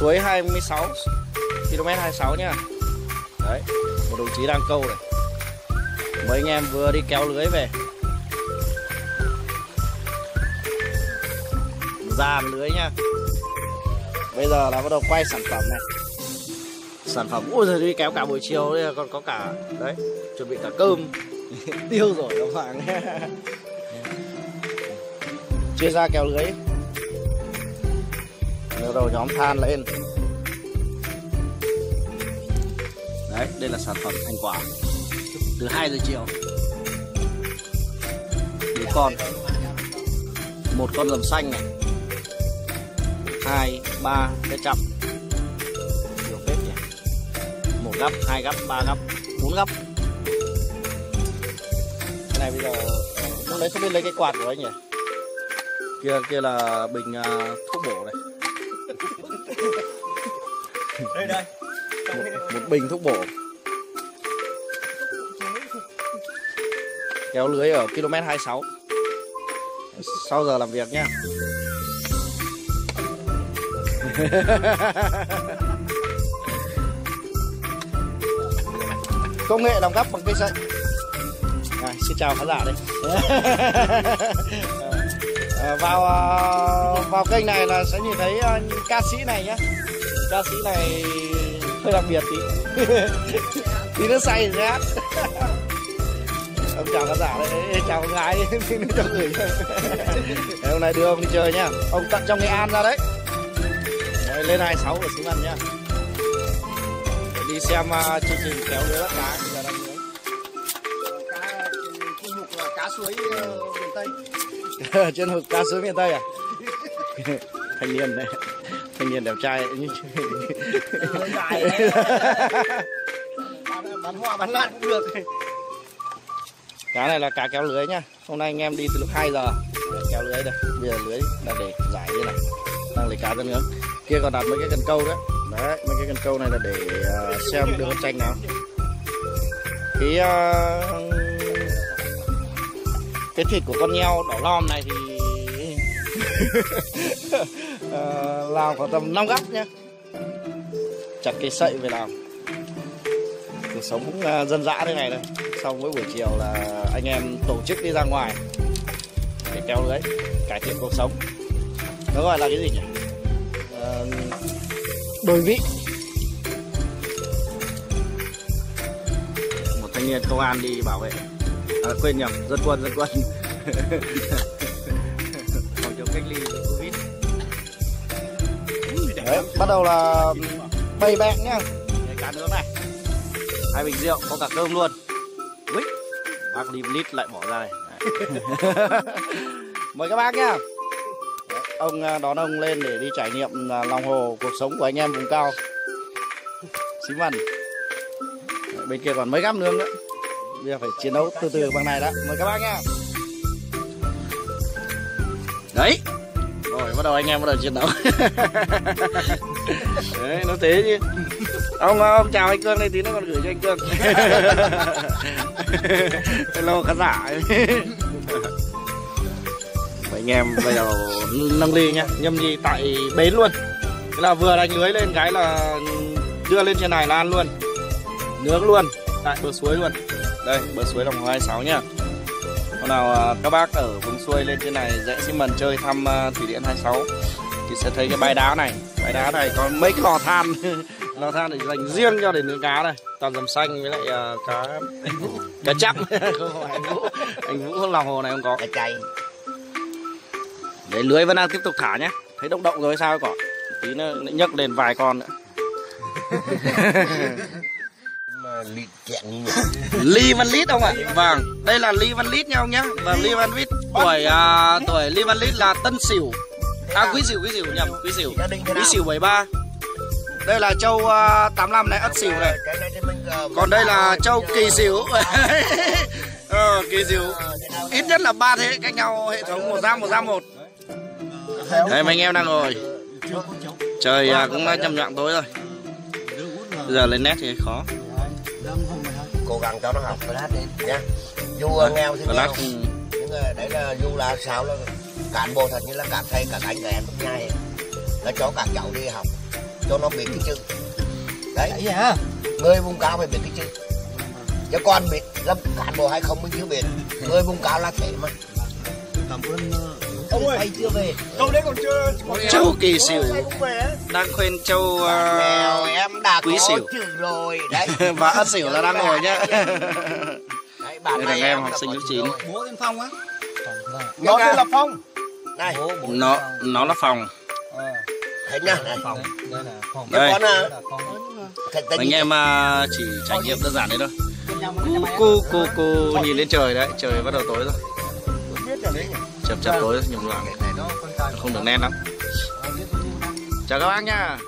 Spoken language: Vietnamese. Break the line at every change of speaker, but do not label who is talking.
suối 26 km 26 nhá. Đấy, một đồng chí đang câu này. Mấy anh em vừa đi kéo lưới về. Dàn lưới nha bây giờ là bắt đầu quay sản phẩm này. Sản phẩm, ui giời, đi kéo cả buổi chiều đây còn có cả, đấy, chuẩn bị cả cơm. Tiêu rồi, các bạn. Chia ra kéo lưới bắt đầu nhóm than lên. Đấy, đây là sản phẩm thành quả. Từ 2 giờ chiều. Một con. Một con rầm xanh này. Hai, ba, cái chậm. Nhiều phết nhỉ. Một gấp hai gấp ba gấp bốn gấp cái này bây giờ, lúc đấy không biết lấy cái quạt của anh nhỉ? Kia kia là bình à, thuốc bổ này
đây đây.
Một, một bình thuốc bổ. Kéo lưới ở km 26 sau giờ làm việc nhá. Công nghệ làm gấp bằng cây sậy. À, xin chào khán giả đây Ờ, vào ờ, vào kênh này là sẽ nhìn thấy ờ, những ca sĩ này nhé ca sĩ này hơi đặc biệt tí. Tí nó say rồi hát. Ông chào khán giả đấy chào con gái. Cho gửi hôm nay đưa ông đi chơi nhá. Ông tận trong nghệ an ra đấy, đấy lên 26 của xí ăn nhá. Để đi xem uh, chương trình kéo lưới bắt cá. Giờ đang
cá ừ, cá suối miền tây.
chuyên hộp cá suối miền tây à? Thanh niên này thanh niên đẹp trai
nhưng bán, hoa bán lan cũng được
cá này là cá kéo lưới nhá. Hôm nay anh em đi từ lúc 2 giờ. Kéo lưới đây. Bây giờ lưới là để giải như này. Đang lấy cá ra nướng kia còn đặt mấy cái cần câu đấy đấy mấy cái cần câu này là để uh, xem được con tranh nào. Thì uh, à, cái thịt của con nheo đỏ lom này thì uh, làm khoảng tầm 5 gắp nhá. Chặt cây sậy về làm. Cuộc sống cũng uh, dân dã thế này đây xong mỗi buổi chiều là anh em tổ chức đi ra ngoài để kéo lưới cải thiện cuộc sống. Nó gọi là cái gì nhỉ? Uh, đổi vị. Một thanh niên công an đi bảo vệ à, quên nhầm dân quân dân quân phòng chống cách ly covid. Đấy, bắt đầu là bày bẹn nhá. Cá nướng này. Hai bình rượu có cả cơm luôn. Úi, bác lim lít lại bỏ ra này mời các bác nhá. Ông à, đón ông lên để đi trải nghiệm à, lòng hồ cuộc sống của anh em vùng cao. Xí mần bên kia còn mấy găm nướng nữa bây giờ phải chiến đấu từ từ bằng này đã. Mời các bác nhá đấy. Rồi bắt đầu anh em bắt đầu chiến đấu. Đấy nó thế chứ. Ông ông chào anh cương đây tí nữa còn gửi cho anh cương. Hello khán giả. Anh em bây giờ nâng ly nhá nhâm nhi tại bến luôn. Thế là vừa đánh lưới lên cái là đưa lên trên này là ăn luôn. Nướng luôn tại bờ suối luôn đây bờ suối đồng hồ 26 nhá. Hôm nào à, các bác ở vùng xuôi lên trên này dạy xi mần chơi thăm à, thủy điện 26 thì sẽ thấy cái bãi đá này. Bãi đá này có mấy cái lò than. Lò than để dành riêng cho để nướng cá này toàn dầm xanh với lại uh, cá cá chậm. Không anh vũ. Anh vũ lòng hồ này không có.
Cá chay.
Đấy lưới vẫn đang tiếp tục thả nhé thấy động động rồi sao cỏ? Tí nữa nhấc lên vài con nữa
như nhỉ.
Lee Van Lít ông ạ. Vâng Đây là Lee Van Lít nha ông nhá. Vâng Lee Van Lít Tuổi à, tuổi Lee Van Lít là Tân Sửu. À Quý Sửu Quý Sửu nhầm Quý Sửu. Quý Sửu 73 Đây là châu uh, 85 này Ất Sửu này.
Ờ,
Còn đây là châu
ờ,
Kỳ Sửu. Ờ Kỳ Sửu.
Ờ, thế nào
Ít nhất là ba thế cách nhau hệ thống một giam một giam một. Đây mấy anh em đang ngồi. Trời à, cũng đã nhầm nhặng tối rồi. Bây giờ lên nét thì khó
cố gắng cho nó học. Lát đi nha. Dù ờ, nghèo thì nghèo. nhưng mà đấy là dù là sao là cán bộ thật như là các thầy các anh các em trong nhà ấy, là cho các cháu đi học cho nó biết cái chữ. Đấy.
Vậy hả?
Người vùng cao phải biết cái chữ. Chứ còn biết lâm cán bộ hay không mình chưa biết. Người vùng cao là thế mà.
Cảm ơn ông ơi chưa về?
Đâu đấy còn chưa
Châu kỳ xỉu đang khuyên châu
Mèo
uh,
em đã
quý xỉu.
rồi. Đấy.
Và ất xỉu là đang ngồi nhá.
Đấy, bạn
Đây là
này
em học sinh lớp
chữ
chín.
rồi.
bố tên phong á?
Nó tên là phong. Này.
Nó nó là phòng
thấy nhá. Này
phong. Đây là phong.
Đây.
À?
Phong.
Anh em uh, chỉ trải nghiệm đơn giản đấy thôi. Cô cô cô nhìn lên trời đấy. Trời bắt đầu tối rồi chập chập tối rồi, nhung loạn
này nó
không được nét lắm. Chào các bác nha